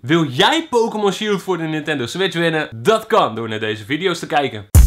Wil jij Pokémon Shield voor de Nintendo Switch winnen? Dat kan door naar deze video's te kijken.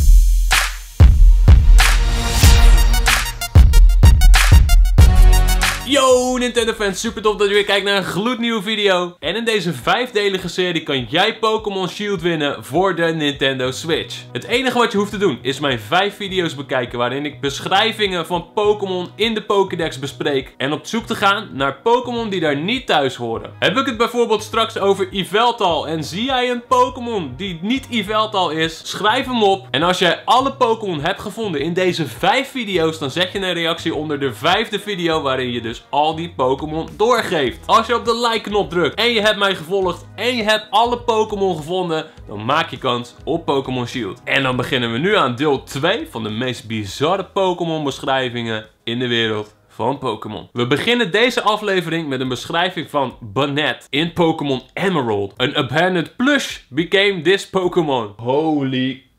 Yo Nintendo fans, super tof dat je weer kijkt naar een gloednieuwe video. En in deze vijfdelige serie kan jij Pokémon Shield winnen voor de Nintendo Switch. Het enige wat je hoeft te doen is mijn vijf video's bekijken waarin ik beschrijvingen van Pokémon in de Pokédex bespreek. En op zoek te gaan naar Pokémon die daar niet thuis horen. Heb ik het bijvoorbeeld straks over Yveltal en zie jij een Pokémon die niet Yveltal is, schrijf hem op. En als jij alle Pokémon hebt gevonden in deze vijf video's, dan zet je een reactie onder de vijfde video waarin je dus al die Pokémon doorgeeft. Als je op de like knop drukt en je hebt mij gevolgd en je hebt alle Pokémon gevonden, dan maak je kans op Pokémon Shield. En dan beginnen we nu aan deel 2 van de meest bizarre Pokémon beschrijvingen in de wereld van Pokémon. We beginnen deze aflevering met een beschrijving van Banette in Pokémon Emerald. An abandoned plush became this Pokémon. Holy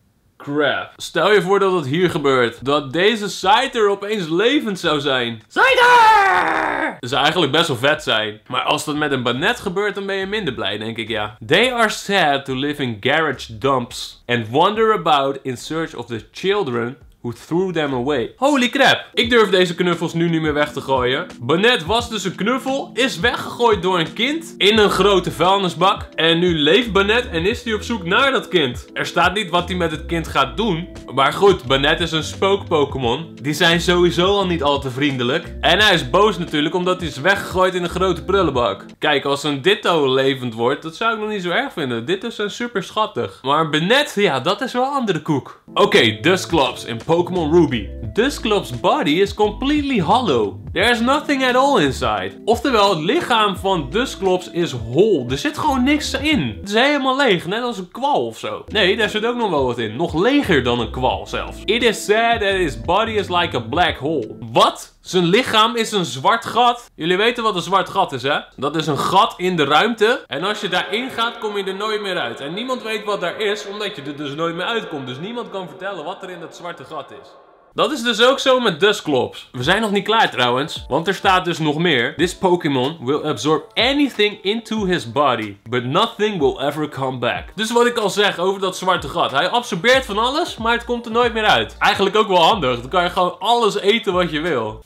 crap. Stel je voor dat het hier gebeurt. Dat deze Scyther opeens levend zou zijn. Scyther! Dat zou eigenlijk best wel vet zijn. Maar als dat met een Bannet gebeurt, dan ben je minder blij, denk ik, ja. They are sad to live in garage dumps and wander about in search of the children who threw them away. Holy crap. Ik durf deze knuffels nu niet meer weg te gooien. Bonnet was dus een knuffel, is weggegooid door een kind in een grote vuilnisbak. En nu leeft Bonnet en is hij op zoek naar dat kind. Er staat niet wat hij met het kind gaat doen. Maar goed, Bonnet is een spook-Pokémon. Die zijn sowieso al niet al te vriendelijk. En hij is boos natuurlijk omdat hij is weggegooid in een grote prullenbak. Kijk, als een Ditto levend wordt, dat zou ik nog niet zo erg vinden. Ditto's zijn super schattig. Maar Bonnet, ja, dat is wel andere koek. Oké, okay, Dusclops in Pokémon Ruby. Dusclops body is completely hollow. There is nothing at all inside. Oftewel, het lichaam van Dusclops is hol. Er zit gewoon niks in. Het is helemaal leeg, net als een kwal of zo. Nee, daar zit ook nog wel wat in. Nog leger dan een kwal zelfs. It is said that his body is like a black hole. Wat? Zijn lichaam is een zwart gat. Jullie weten wat een zwart gat is, hè? Dat is een gat in de ruimte. En als je daarin gaat, kom je er nooit meer uit. En niemand weet wat daar is, omdat je er dus nooit meer uitkomt. Dus niemand kan vertellen wat er in dat zwarte gat is. Dat is dus ook zo met Dusclops. We zijn nog niet klaar trouwens, want er staat dus nog meer. This Pokémon will absorb anything into his body, but nothing will ever come back. Dus wat ik al zeg over dat zwarte gat. Hij absorbeert van alles, maar het komt er nooit meer uit. Eigenlijk ook wel handig. Dan kan je gewoon alles eten wat je wil.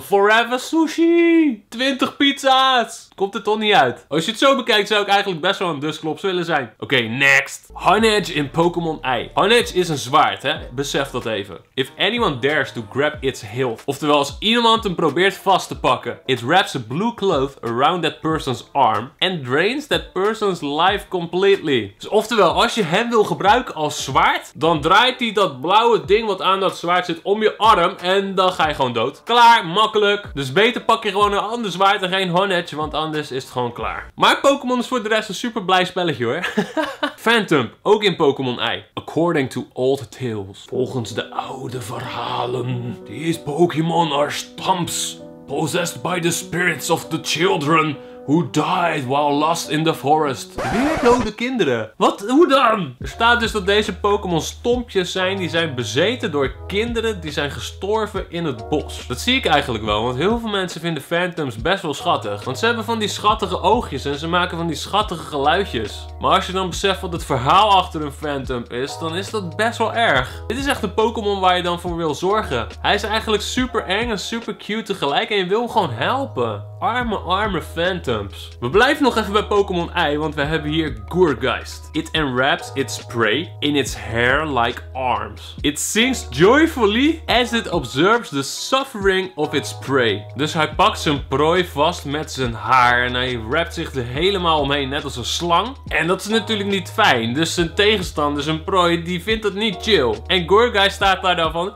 Forever sushi! 20 pizza's! Komt er toch niet uit. Als je het zo bekijkt zou ik eigenlijk best wel een Dusclops willen zijn. Oké, next. Honedge in Pokémon I. Honedge is een zwaard Besef dat even. If anyone dares to grab its hilt. Oftewel, als iemand hem probeert vast te pakken. It wraps a blue cloth around that person's arm. And drains that person's life completely. Dus oftewel, als je hem wil gebruiken als zwaard. Dan draait hij dat blauwe ding wat aan dat zwaard zit om je arm. En dan ga je gewoon dood. Klaar, makkelijk. Dus beter pak je gewoon een ander zwaard en geen Honedge. Want anders is het gewoon klaar. Maar Pokémon is voor de rest een super blij spelletje hoor. Phantom, ook in Pokémon I. According to old tales Volgens de oude verhalen. These Pokémon are stumps, possessed by the spirits of the children Who died while lost in the forest. Weer dode kinderen. Wat? Hoe dan? Er staat dus dat deze Pokémon stompjes zijn. Die zijn bezeten door kinderen die zijn gestorven in het bos. Dat zie ik eigenlijk wel. Want heel veel mensen vinden Phantoms best wel schattig. Want ze hebben van die schattige oogjes. En ze maken van die schattige geluidjes. Maar als je dan beseft wat het verhaal achter een Phantom is. Dan is dat best wel erg. Dit is echt een Pokémon waar je dan voor wil zorgen. Hij is eigenlijk super eng en super cute tegelijk. En je wil hem gewoon helpen. Arme, arme Phantom. We blijven nog even bij Pokémon I, want we hebben hier Gourgeist. It enwraps its prey in its hair like arms. It sings joyfully as it observes the suffering of its prey. Dus hij pakt zijn prooi vast met zijn haar en hij wrapt zich er helemaal omheen, net als een slang. En dat is natuurlijk niet fijn, dus zijn tegenstander, zijn prooi, die vindt dat niet chill. En Gourgeist staat daar dan van...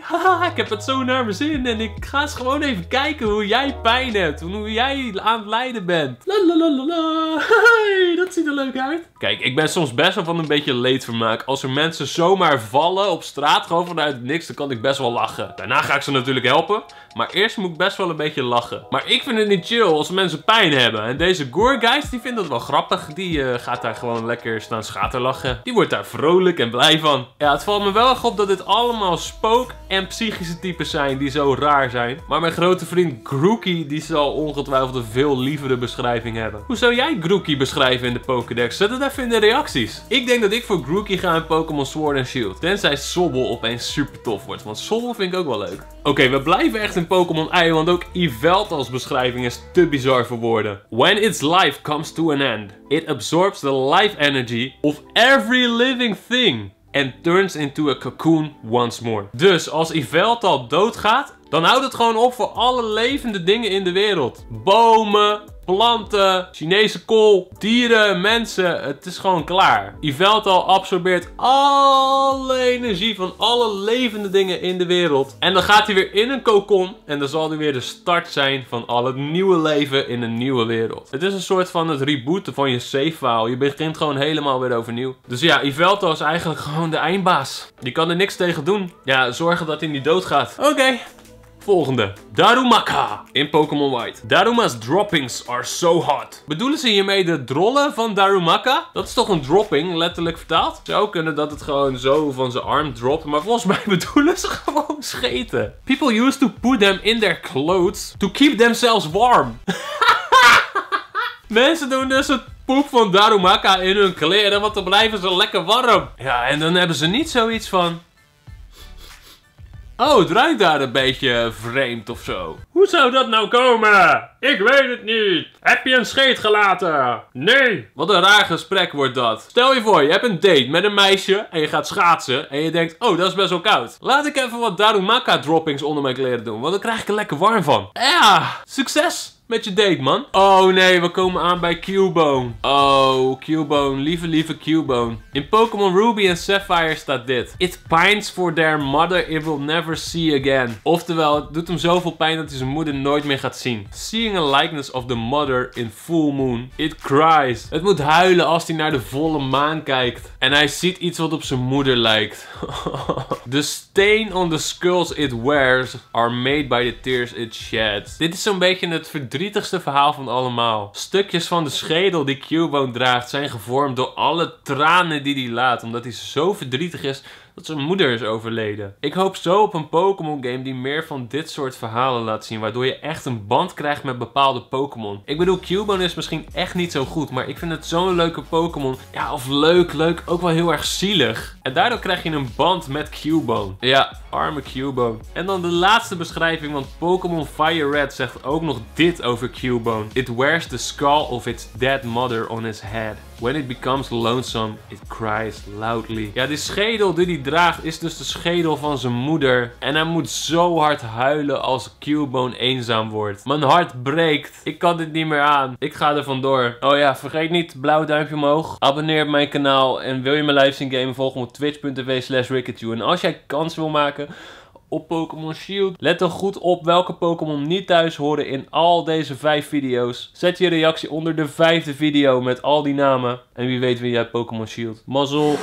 Haha, ik heb het zo naar mijn zin en ik ga eens gewoon even kijken hoe jij pijn hebt. Hoe jij aan het lijden bent. Lalalala. Hey, dat ziet er leuk uit. Kijk, ik ben soms best wel van een beetje leedvermaak. Als er mensen zomaar vallen op straat, gewoon vanuit niks, dan kan ik best wel lachen. Daarna ga ik ze natuurlijk helpen. Maar eerst moet ik best wel een beetje lachen. Maar ik vind het niet chill als mensen pijn hebben. En deze Gourgeist, die vindt dat wel grappig. Die uh, gaat daar gewoon lekker staan schaterlachen. Die wordt daar vrolijk en blij van. Ja, het valt me wel erg op dat dit allemaal spook- en psychische types zijn die zo raar zijn. Maar mijn grote vriend Grookey, die zal ongetwijfeld een veel lievere beschrijving hebben. Hoe zou jij Grookey beschrijven in de Pokédex? Zet het even in de reacties. Ik denk dat ik voor Grookey ga in Pokémon Sword and Shield. Tenzij Sobble opeens super tof wordt, want Sobble vind ik ook wel leuk. Oké, we blijven echt in Pokémon I, want ook Yveltal's beschrijving is te bizar voor woorden. When its life comes to an end, it absorbs the life energy of every living thing and turns into a cocoon once more. Dus als Yveltal doodgaat, dan houdt het gewoon op voor alle levende dingen in de wereld. Bomen, planten, Chinese kool, dieren, mensen. Het is gewoon klaar. Yveltal absorbeert alle energie van alle levende dingen in de wereld. En dan gaat hij weer in een kokon. En dan zal hij weer de start zijn van al het nieuwe leven in een nieuwe wereld. Het is een soort van het rebooten van je save file. Je begint gewoon helemaal weer overnieuw. Dus ja, Yveltal is eigenlijk gewoon de eindbaas. Je kan er niks tegen doen. Ja, zorgen dat hij niet doodgaat. Oké. Volgende. Darumaka in Pokémon White. Daruma's droppings are so hot. Bedoelen ze hiermee de drollen van Darumaka? Dat is toch een dropping, letterlijk vertaald? Zou kunnen dat het gewoon zo van zijn arm dropt. Maar volgens mij bedoelen ze gewoon scheten. People used to put them in their clothes to keep themselves warm. Mensen doen dus het poep van Darumaka in hun kleren, want dan blijven ze lekker warm. Ja, en dan hebben ze niet zoiets van... Oh, het ruikt daar een beetje vreemd of zo. Hoe zou dat nou komen? Ik weet het niet. Heb je een scheet gelaten? Nee. Wat een raar gesprek wordt dat. Stel je voor, je hebt een date met een meisje en je gaat schaatsen en je denkt, oh, dat is best wel koud. Laat ik even wat Darumaka droppings onder mijn kleren doen, want dan krijg ik er lekker warm van. Ja, succes! Met je date, man. Oh nee, we komen aan bij Cubone. Oh, Cubone. Lieve, lieve Cubone. In Pokémon Ruby en Sapphire staat dit. It pines for their mother it will never see again. Oftewel, het doet hem zoveel pijn dat hij zijn moeder nooit meer gaat zien. Seeing a likeness of the mother in full moon. It cries. Het moet huilen als hij naar de volle maan kijkt. En hij ziet iets wat op zijn moeder lijkt. the stain on the skulls it wears are made by the tears it sheds. Dit is zo'n beetje het verdriet verdrietigste verhaal van allemaal. Stukjes van de schedel die Cubone draagt zijn gevormd door alle tranen die hij laat. Omdat hij zo verdrietig is dat zijn moeder is overleden. Ik hoop zo op een Pokémon game die meer van dit soort verhalen laat zien. Waardoor je echt een band krijgt met bepaalde Pokémon. Ik bedoel, Cubone is misschien echt niet zo goed. Maar ik vind het zo'n leuke Pokémon. Ja, of leuk, leuk. Ook wel heel erg zielig. En daardoor krijg je een band met Cubone. Ja, arme Cubone. En dan de laatste beschrijving. Want Pokémon Fire Red zegt ook nog dit over Cubone. It wears the skull of its dead mother on its head. When it becomes lonesome, it cries loudly. Ja, die schedel die hij draagt is dus de schedel van zijn moeder. En hij moet zo hard huilen als Cubone eenzaam wordt. Mijn hart breekt. Ik kan dit niet meer aan. Ik ga er vandoor. Oh ja, vergeet niet, blauw duimpje omhoog. Abonneer op mijn kanaal. En wil je mijn live zien gamen, volg op twitch.tv slash En als jij kans wil maken op Pokémon Shield. Let dan goed op welke Pokémon niet thuis horen in al deze vijf video's. Zet je reactie onder de vijfde video met al die namen. En wie weet wie jij Pokémon Shield. Mazzel!